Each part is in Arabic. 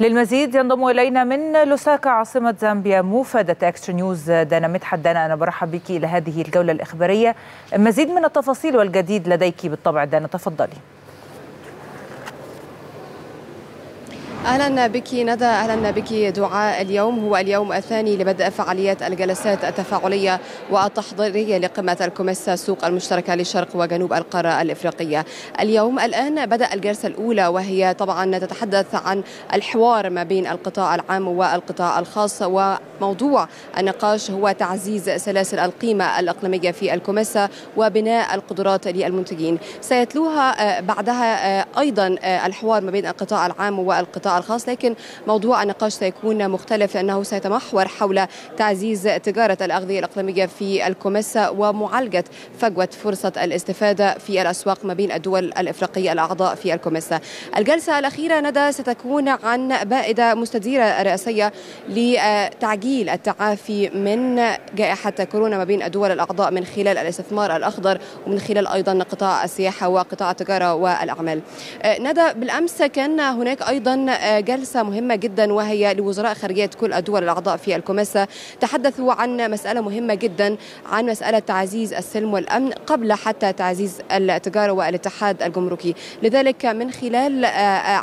للمزيد ينضم إلينا من لوساكا عاصمة زامبيا موفدة اكسترا نيوز دانا مدحت دانا أنا برحب بك إلى هذه الجولة الإخبارية. مزيد من التفاصيل والجديد لديك بالطبع دانا تفضلي. أهلا بك ندى أهلا بك دعاء اليوم هو اليوم الثاني لبدء فعاليات الجلسات التفاعلية والتحضيرية لقمة الكوميسا سوق المشتركه لشرق وجنوب القارة الإفريقية. اليوم الآن بدأ الجلسة الأولى وهي طبعا تتحدث عن الحوار ما بين القطاع العام والقطاع الخاص وموضوع النقاش هو تعزيز سلاسل القيمة الإقليمية في الكوميسا وبناء القدرات للمنتجين. سيتلوها بعدها أيضا الحوار ما بين القطاع العام والقطاع القطاع الخاص لكن موضوع النقاش سيكون مختلف لأنه سيتمحور حول تعزيز تجارة الأغذية الإقليمية في الكوميسا ومعالجة فجوة فرصة الاستفادة في الأسواق ما بين الدول الإفريقية الأعضاء في الكوميسا الجلسة الأخيرة ندى ستكون عن بائدة مستديرة رئاسية لتعجيل التعافي من جائحة كورونا ما بين الدول الأعضاء من خلال الاستثمار الأخضر ومن خلال أيضا قطاع السياحة وقطاع التجارة والأعمال. ندى بالأمس كان هناك أيضا جلسة مهمة جدا وهي لوزراء خارجية كل الدول الأعضاء في الكوميسا. تحدثوا عن مسألة مهمة جدا عن مسألة تعزيز السلم والأمن قبل حتى تعزيز التجارة والاتحاد الجمركي. لذلك من خلال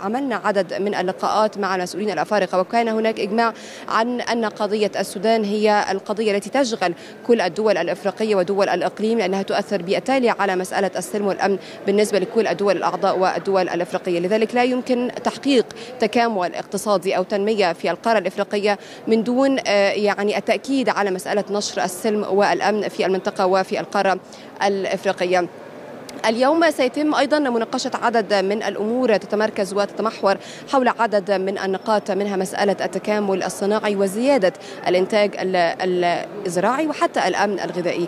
عملنا عدد من اللقاءات مع المسؤولين الأفارقة. وكان هناك إجماع عن أن قضية السودان هي القضية التي تشغل كل الدول الإفريقية ودول الإقليم لأنها تؤثر بالتالي على مسألة السلم والأمن بالنسبة لكل الدول الأعضاء والدول الإفريقية. لذلك لا يمكن تحقيق تكامل اقتصادي أو تنمية في القارة الإفريقية من دون يعني التأكيد على مسألة نشر السلم والأمن في المنطقة وفي القارة الإفريقية. اليوم سيتم أيضا مناقشة عدد من الأمور تتمركز وتتمحور حول عدد من النقاط منها مسألة التكامل الصناعي وزيادة الإنتاج الزراعي وحتى الأمن الغذائي.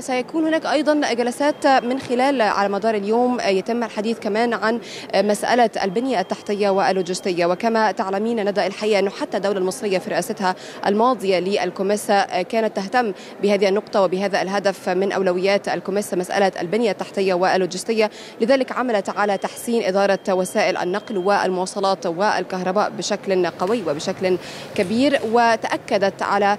سيكون هناك أيضا جلسات من خلال على مدار اليوم يتم الحديث كمان عن مسألة البنية التحتية واللوجستية وكما تعلمين ندى الحقيقة أنه حتى الدولة المصرية في رئاستها الماضية للكوميسا كانت تهتم بهذه النقطة وبهذا الهدف من أولويات الكوميسا مسألة البنية التحتيه واللوجستية. لذلك عملت على تحسين إدارة وسائل النقل والمواصلات والكهرباء بشكل قوي وبشكل كبير وتأكدت على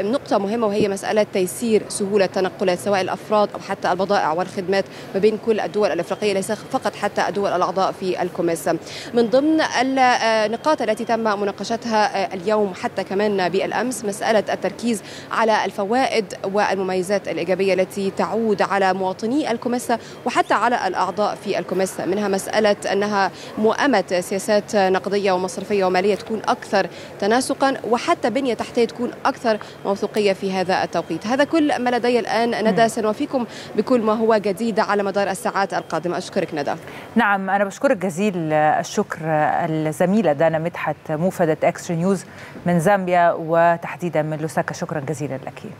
نقطة مهمة وهي مسألة تيسير سهولة تنقلات سواء الأفراد أو حتى البضائع والخدمات ما بين كل الدول الإفريقية ليس فقط حتى الدول الأعضاء في الكوميسا من ضمن النقاط التي تم مناقشتها اليوم حتى كمان بالأمس مسألة التركيز على الفوائد والمميزات الإيجابية التي تعود على مواطني الكوميسا وحتى على الأعضاء في الكوميسا منها مسألة أنها موائمه سياسات نقدية ومصرفية ومالية تكون أكثر تناسقا وحتى بنية تحتية تكون أكثر موثوقية في هذا التوقيت. هذا كل ما لدي الآن. ندى سنوفيكم بكل ما هو جديد على مدار الساعات القادمة. أشكرك ندى. نعم أنا بشكرك جزيل الشكر الزميلة دانا مدحت موفدة إكسترا نيوز من زامبيا وتحديدا من لوساكا. شكرا جزيلا لك.